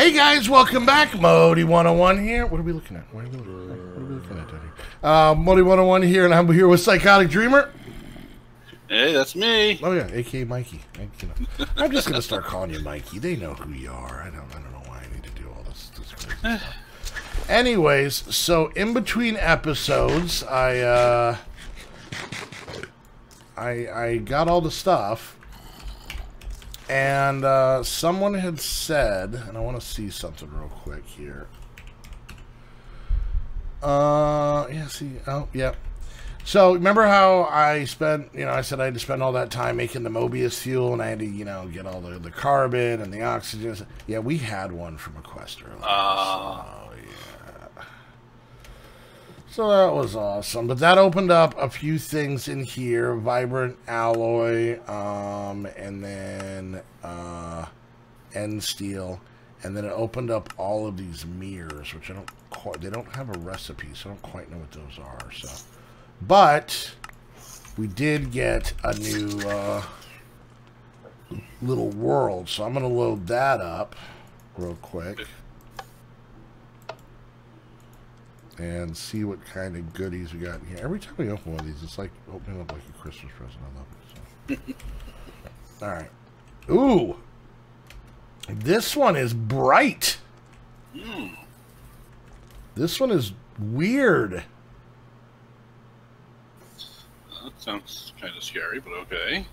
Hey guys, welcome back. Modii 101 here. What are we looking at? What are we looking at? What are we looking at down here? Uh, Modii 101 here, and I'm here with Psychotic Dreamer. Hey, that's me. Oh yeah, aka Mikey. I, I'm just gonna start calling you Mikey. They know who you are. I don't. I don't know why I need to do all this. this crazy stuff. Anyways, so in between episodes, I uh, I I got all the stuff, and uh, someone had said, and I want to see something real quick here. Uh, yeah. See. Oh, yeah. So remember how I spent, you know, I said I had to spend all that time making the Mobius fuel, and I had to, you know, get all the the carbon and the oxygen. Yeah, we had one from a quest earlier. Ah. so, yeah. So that was awesome. But that opened up a few things in here: vibrant alloy, um, and then uh, end steel, and then it opened up all of these mirrors, which I don't quite. They don't have a recipe, so I don't quite know what those are. So. But we did get a new uh, little world, so I'm going to load that up real quick and see what kind of goodies we got in here. Every time we open one of these, it's like opening up like a Christmas present. I love it. So. All right. Ooh. This one is bright. This one is weird. That sounds kind of scary, but okay.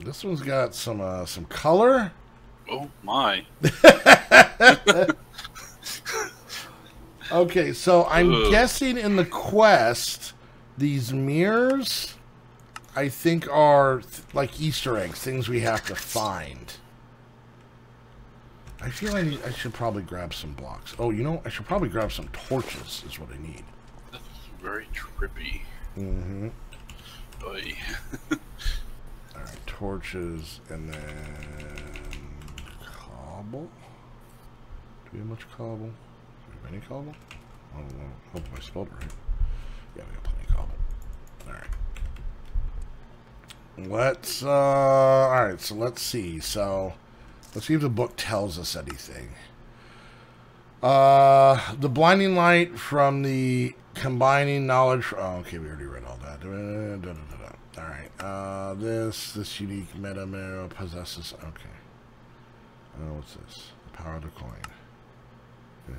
This one's got some uh, some color. Oh my. Okay, so I'm Ugh. guessing in the quest, these mirrors, I think are th- like Easter eggs, things we have to find. I feel I, need, I should probably grab some blocks. Oh, you know, I should probably grab some torches. Is what I need. That's very trippy. Mm-hmm. Oy. All right, torches, and then cobble. Do we have much cobble? Any cobble? Know. Hope I spelled it right. Yeah, we got plenty of cobble. All right. Let's. Uh, all right. So let's see. So let's see if the book tells us anything. Uh, the blinding light from the combining knowledge. Oh, okay, we already read all that. All right. Uh, this this unique meta mirror possesses. Okay. Uh, what's this? The power of the coin. Yeah.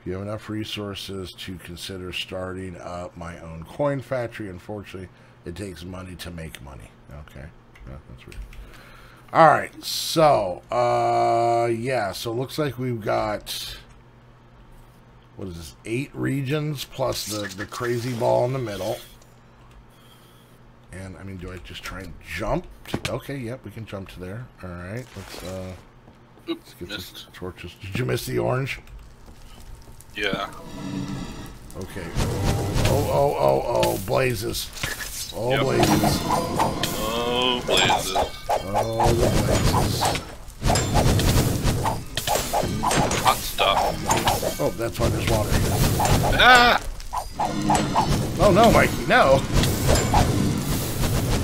If you have enough resources to consider starting up my own coin factory, unfortunately, it takes money to make money. Okay. Yeah, that's weird. All right. So, uh, yeah. So it looks like we've got what is this? Eight regions plus the the crazy ball in the middle. And I mean, do I just try and jump? To, okay, yep, we can jump to there. All right, let's uh, Oop, let's get missed. torches. Did you miss the orange? Yeah. Okay. Oh, oh, oh, oh, blazes. Oh, Yep. blazes. Oh, blazes. Oh, the blazes. Hot stuff. Oh, that's why there's water here. Ah! Oh no, Mikey, no.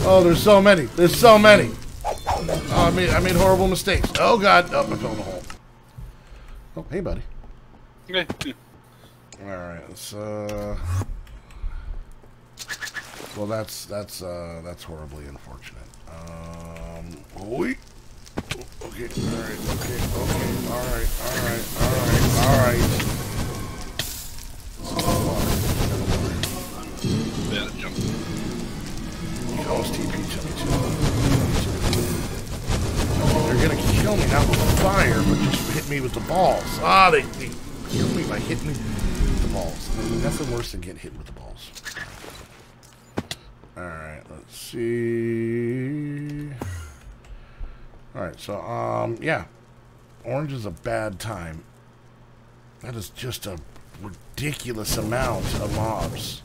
Oh, there's so many. There's so many. Oh, I made I made horrible mistakes. Oh God, oh, I fell in the hole. Oh, hey, buddy. Okay. All right, let's. Uh... Well, that's that's uh, that's horribly unfortunate. Um, oi. Okay, all right, okay, okay, all right, all right, all right, all right. Let's go water. Bad at jumping. You can TP too. They're gonna kill me not with fire, but just hit me with the balls. Ah, they, they kill me by hitting me with the balls. Nothing worse than getting hit with the balls. All right, let's see. All right, so um, yeah, orange is a bad time. That is just a ridiculous amount of mobs.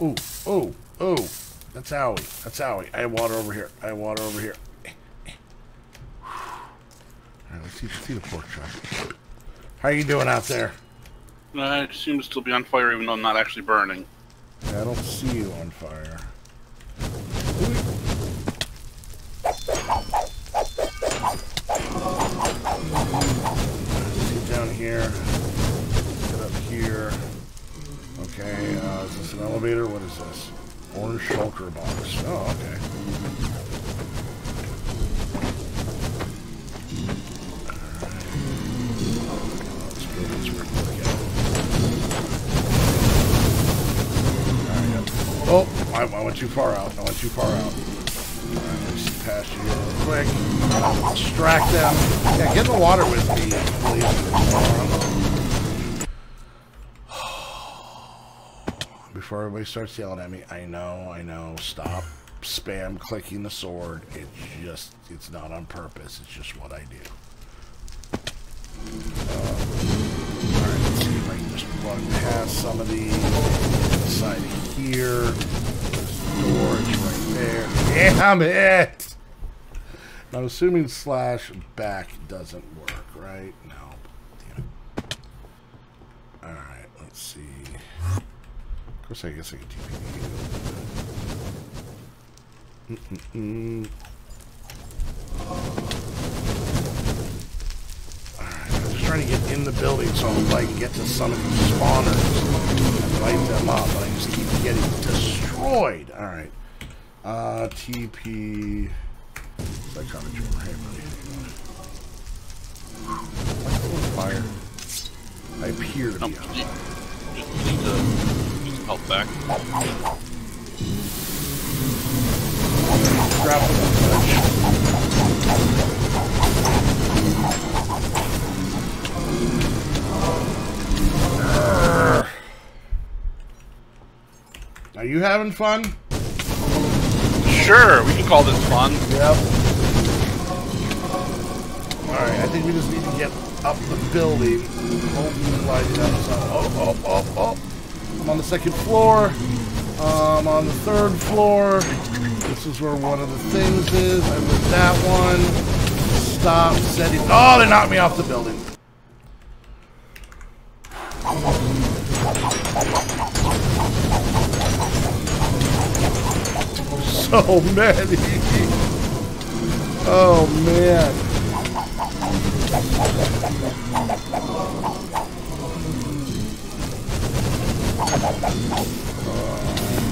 Ooh, ooh, ooh. That's owie. That's owie. I have water over here. I have water over here. Alright, let's see, let's see the pork chop. How are you doing out there? Uh, it seems to still be on fire, even though I'm not actually burning. I don't see you on fire. Down here. Get up here. Okay, uh, is this an elevator? What is this? Orange shelter box. Oh, okay. Oh, I, I went too far out. I went too far out. Alright, let me see past you real quick. Distract them. Yeah, get in the water with me, please. Before everybody starts yelling at me, I know, I know, stop spam clicking the sword. It's just, it's not on purpose. It's just what I do. Uh, Alright, let's see if I can just run past some of these. Inside here. Storage right there. Damn it! I'm assuming slash back doesn't work, right? No. Alright, let's see. Of course, I guess I can TP. Mm-mm-mm. Alright, I'm just trying to get in the building so I can get to some of these spawners and light them up, but I just keep getting destroyed. Alright. Uh, TP. Psychometry. Hey, buddy. Fire? I appear to be on fire. just need to health back. Grapple Urgh. Are you having fun? Sure, we can call this fun. Yep. Alright, I think we just need to get up the building. Hopefully lighting up some. Oh, oh, oh, oh. I'm on the second floor. Um, on the third floor. This is where one of the things is. I lit that one. Stop setting. Oh, they knocked me off the building. So many. Oh man.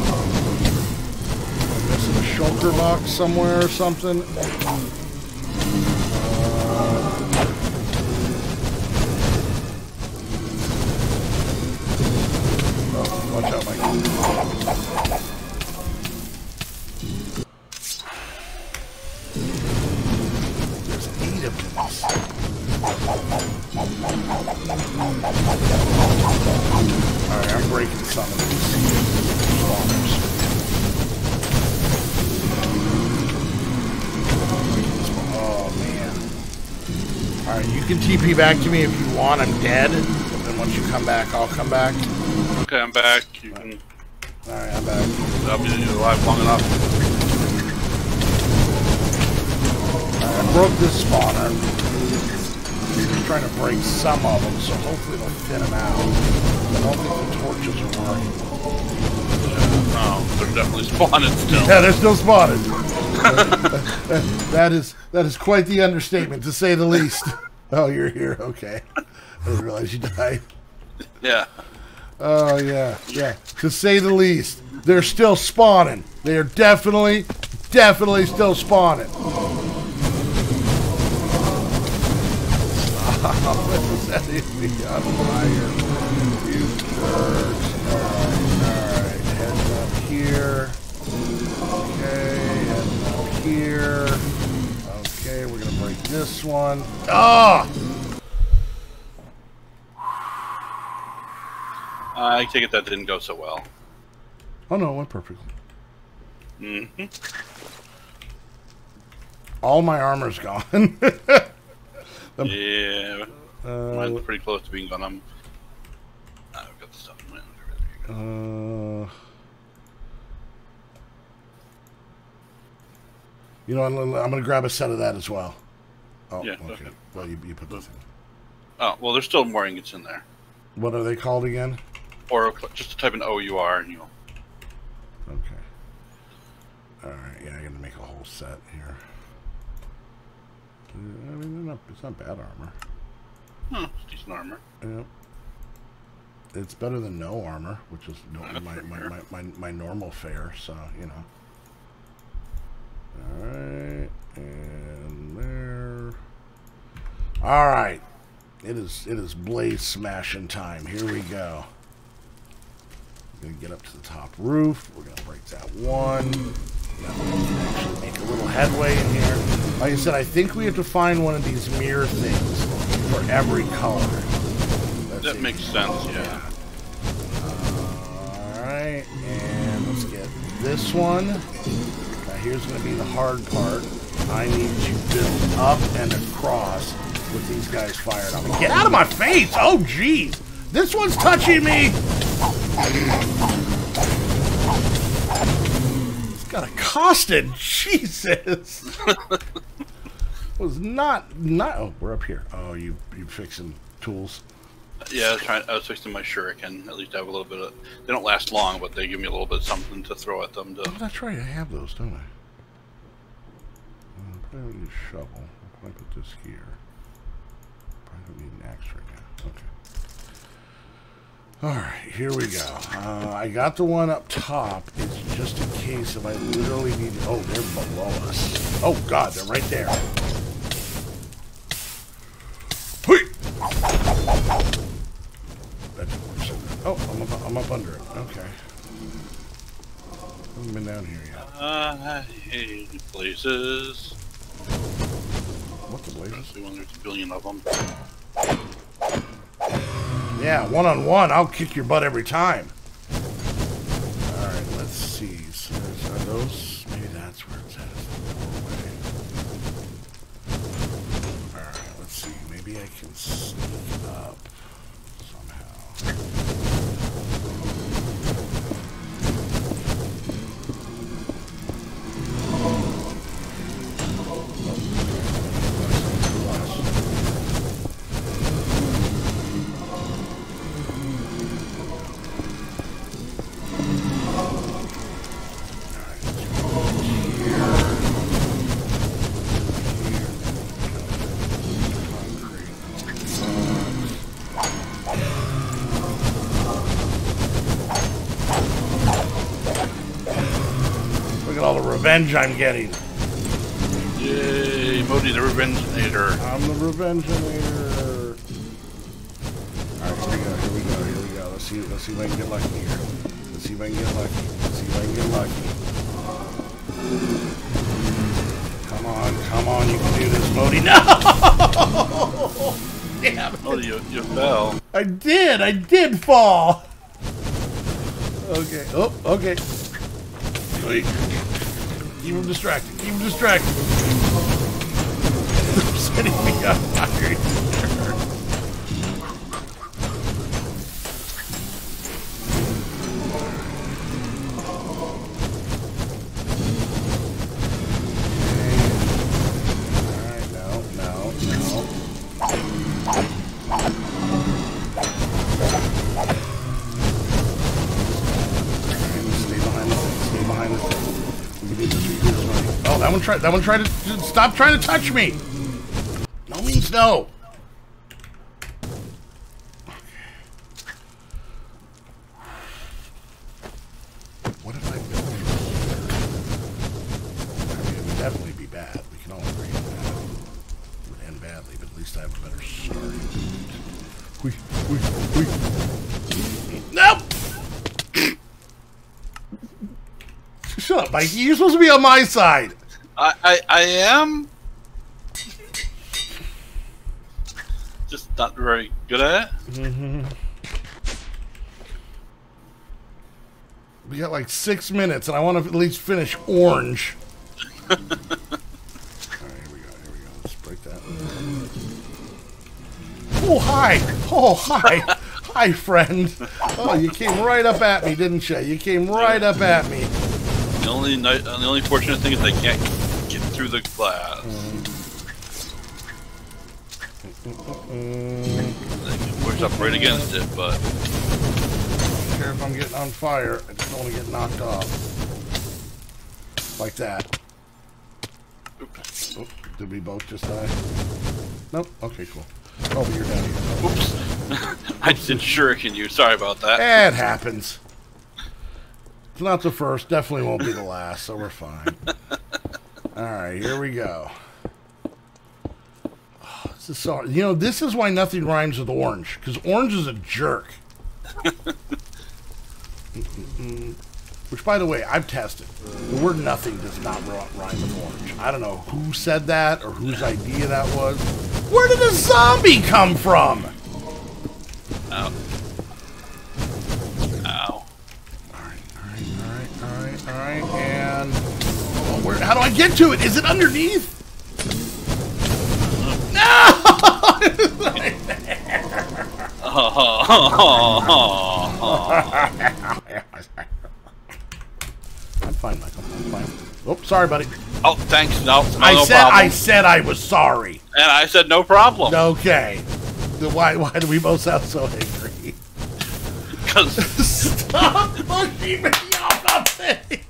Oh, Missing uh, a shulker box somewhere or something. Back to me if you want. I'm dead. And once you come back, I'll come back. Okay, I'm back. You can Alright, I'm back. I'll be alive long enough. I broke this spawner. I'm trying to break some of them, so hopefully it'll thin them out. I don't think the torches are working. No, they're definitely spawning still. Yeah, they're still spawning. that is that is quite the understatement, to say the least. Oh, you're here. Okay. I didn't realize you died. Yeah. Oh yeah, yeah. To say the least, they're still spawning. They are definitely, definitely still spawning. Stop setting me on fire, you jerks. Alright, heading up here. Okay, heading up here. This one. Ah! I take it that didn't go so well. Oh no, it went perfectly. hmm All my armor's gone. Yeah. uh, Mine's pretty close to being gone. I'm. I've got the stuff in my inventory. There you go. Uh, you know, I'm, I'm gonna grab a set of that as well. Oh, Yeah, okay. Well, you, you put those in. Oh, well, there's still more ingots in there. What are they called again? Or just type in OUR and you'll. Okay. All right. Yeah, I'm gonna make a whole set here. Uh, I mean, they're not, it's not bad armor. Huh, it's decent armor. Yep. it's better than no armor, which is no, my, my, my, my, my normal fare. So you know. All right, and. All right, it is it is blaze smashing time. Here we go. We're gonna get up to the top roof. We're gonna break that one. That we can actually make a little headway in here. Like I said, I think we have to find one of these mirror things for every color. Let's That see. makes sense, yeah. Alright, and let's get this one. Now here's going to be the hard part. I need to build up and across with these guys fired up. Get out of my face! Oh, jeez! This one's touching me! It's got a accosted! Jesus! was not, not, oh, we're up here. Oh, you, you fixing tools? Yeah, I was trying. I was fixing my shuriken. At least I have a little bit of. They don't last long, but they give me a little bit of something to throw at them. To Oh, that's right. I have those, don't I? Uh, probably need a shovel. I'll probably put this here. Don't need an axe right now. Okay. All right, here we go. Uh, I got the one up top. It's just in case if I literally need. Oh, they're below us. Oh God, they're right there. Oh, I'm up, I'm up under it. Okay. Haven't been down here yet. uh, I hate places. What the blazes? Especially when there's a billion of them. Yeah, one on one, I'll kick your butt every time. Alright, let's see. So there's- are those? Maybe that's where it's at. Alright, let's see. Maybe I can sneak up somehow. Look at all the revenge I'm getting. Yay, Modii the Revengeinator. I'm the Revengeinator. Alright, here we go, here we go, here we go. Let's see, let's see if I can get lucky here. Let's see if I can get lucky. Let's see if I can get lucky. Come on, come on, you can do this, Modii. No! Damn oh, it. Modii, you, you fell. I did, I did fall. Okay, oh, okay. Wait. Keep him distracted, keep him distracted. They're setting me on that one tried. That one tried to stop trying to touch me. No means no. What if I build? I mean, it would definitely be bad. We can all agree on that. It would end badly, but at least I have a better starting point. Whee, whee, whee. Nope. Shut up, Mikey. You're supposed to be on my side. I, I, I am. Just not very good at it. We got like six minutes, and I want to at least finish orange. All right, here we go. Here we go. Let's break that. Oh, hi. Oh, hi. hi, friend. Oh, you came right up at me, didn't you? You came right up at me. The only ni- uh, the only fortunate thing is I can't get through the glass. I can push up right against it, but don't care if I'm getting on fire. I just don't want to get knocked off. Like that. Oh, did we both just die? Nope. Okay, cool. Oh, but you're down here. oops. I did shuriken you. Sorry about that. It happens. It's not the first. Definitely won't be the last, so we're fine. All right, here we go. Oh, this is so, you know, this is why nothing rhymes with orange, because orange is a jerk. Which, by the way, I've tested. The word nothing does not rhyme with orange. I don't know who said that or whose idea that was. Where did a zombie come from? Ow. Get to it? Is it underneath? No! I'm fine, Michael. I'm fine. Oh, sorry, buddy. oh, thanks. No, no, I no said problem. I said I was sorry. And I said no problem. Okay. Then Why why do we both sound so angry? Because Stop pushing me off the things.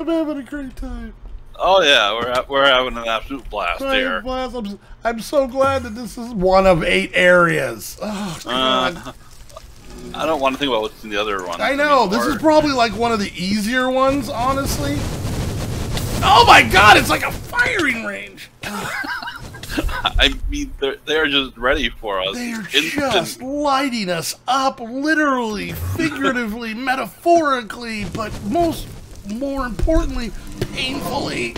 I'm having a great time. oh yeah, we're we're having an absolute blast Right, here. Blast, I'm, I'm so glad that this is one of eight areas. Oh, God. Uh, I don't want to think about what's in the other one. I know. This is probably like one of the easier ones, honestly. Oh my god, it's like a firing range. I mean, they're they're just ready for us. They are Instant- just lighting us up, literally, figuratively, metaphorically, but most, more importantly, painfully.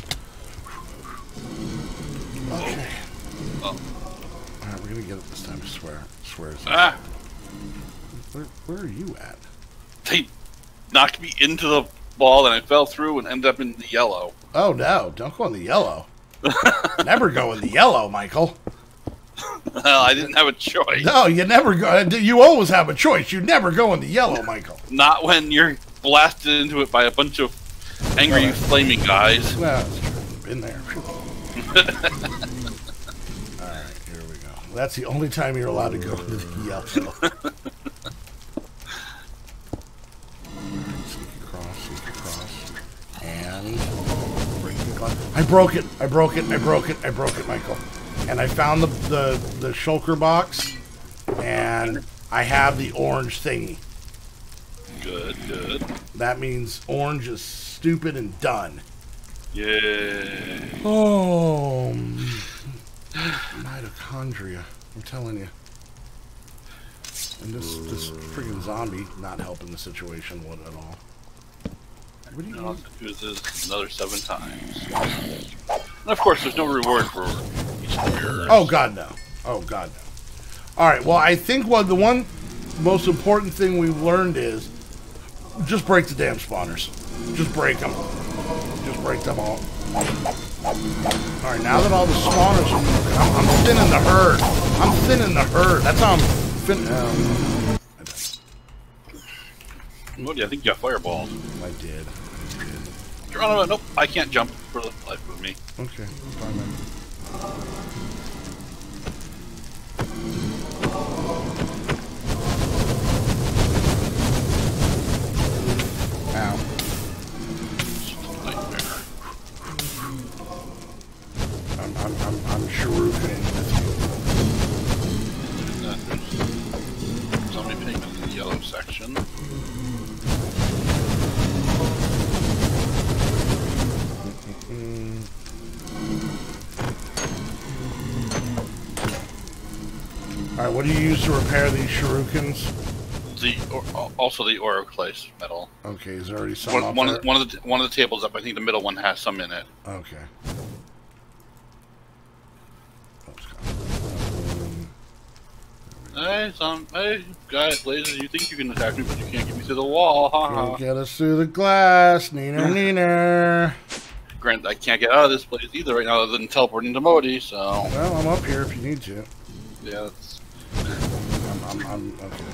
Okay. Oh. Alright, we're gonna get it this time, I swear. I swear. to- Ah, Where, where are you at? they knocked me into the ball, and I fell through and ended up in the yellow. Oh no, don't go in the yellow. never go in the yellow, Michael. Well, I didn't have a choice. No, you never go. You always have a choice. You never go in the yellow, Michael. Not when you're blasted into it by a bunch of angry Alright. flaming guys. Well, that's. Been there. All right, here we go. That's the only time you're allowed to go into the yellow. sneak across, sneak across, and break the glass. I broke it. I broke it. I broke it. I broke it, Michael. And I found the the the shulker box, and I have the orange thingy. Good, good. That means orange is stupid and done. Yay. Oh, mitochondria. I'm telling you. And this this freaking zombie not helping the situation what at all. What do you I'll have to do this another seven times. And of course, there's no reward for each. Oh God no. Oh God no. All right. Well, I think what the one most important thing we've learned is just break the damn spawners. Just break them. Just break them all. All right. Now that all the spawners, are, I'm, I'm thinning the herd. I'm thinning the herd. That's how I'm fin. Um, What do you think you got fireballs? I did. I did. Geronimo, nope, I can't jump for the life of me. Okay. Fine then. I'm, I'm, I'm, shurikening with And then zombie pigmen in the yellow section. Alright, what do you use to repair these shurikens? The or, also the oroclase metal. Okay, is there already some One, up one, of, one of the one of the tables up. I think the middle one has some in it. Okay. Oops, um, Hey, some um, hey guys, lasers. You think you can attack me, but you can't get me through the wall. Ha Don't get us through the glass, neener, neener. Grant, I can't get out of this place either right now, other than teleporting to Modi. So Well, I'm up here if you need to. yeah, that's, I'm, I'm, I'm okay.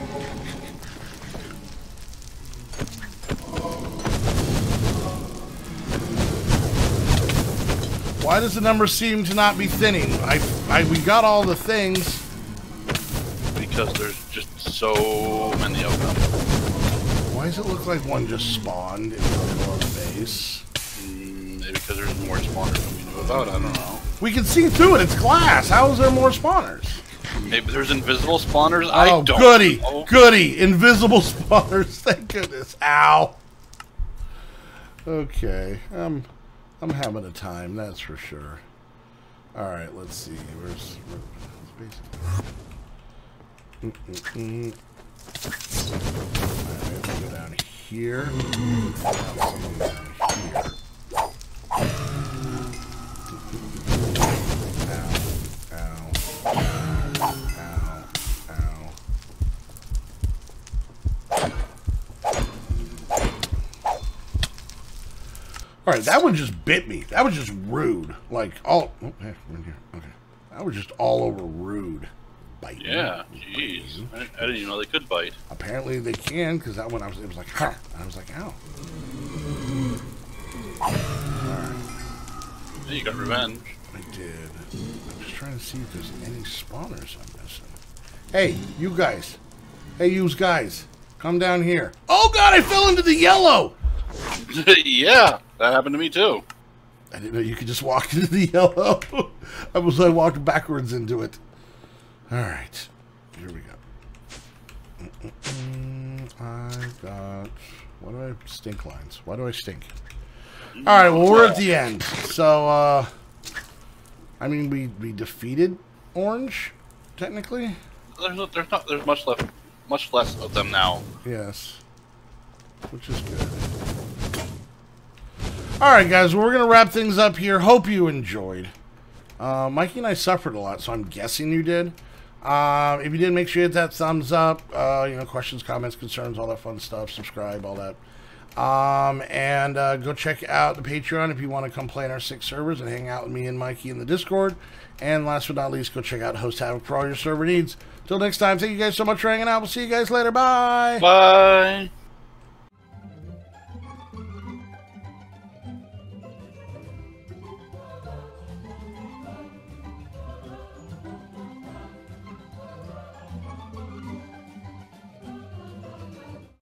Why does the number seem to not be thinning? I, I, we got all the things. Because there's just so many of them. Why does it look like one just spawned in the middle of the base? Mm, Maybe because there's more spawners than we knew about. I don't know. We can see through it. It's glass. How is there more spawners? Maybe there's invisible spawners. I Oh, don't. goody, know. goody! Invisible spawners. Thank goodness. Ow. Okay, I'm, I'm having a time. That's for sure. All right, let's see. Where's, where's Mm-mm-mm. All right, let's go down here. All right, that one just bit me. That was just rude. Like all. Oh, we're in here. Okay, that was just all over rude. Bite. Yeah, jeez. I, I didn't even know they could bite. Apparently they can because that one I was. It was like, huh. I was like, ow. Yeah, you got revenge. I did. I'm just trying to see if there's any spawners I'm missing. Hey, you guys. Hey, you guys. Come down here. Oh God, I fell into the yellow. yeah, that happened to me too. I didn't know you could just walk into the yellow. I was I walked backwards into it. All right, here we go. I got what do I stink lines? Why do I stink? All right, well we're at the end. So, uh, I mean, we we defeated Orange, technically. There's not, there's not there's much left, much less of them now. Yes, which is good. All right, guys, well, we're gonna wrap things up here. Hope you enjoyed. Uh, Mikey and I suffered a lot, so I'm guessing you did. Uh, if you did, make sure you hit that thumbs up. Uh, you know, questions, comments, concerns, all that fun stuff. Subscribe, all that. Um, and uh, go check out the Patreon if you want to come play in our six servers and hang out with me and Mikey in the Discord. And last but not least, go check out Host Havoc for all your server needs. Till next time, thank you guys so much for hanging out. We'll see you guys later. Bye. Bye.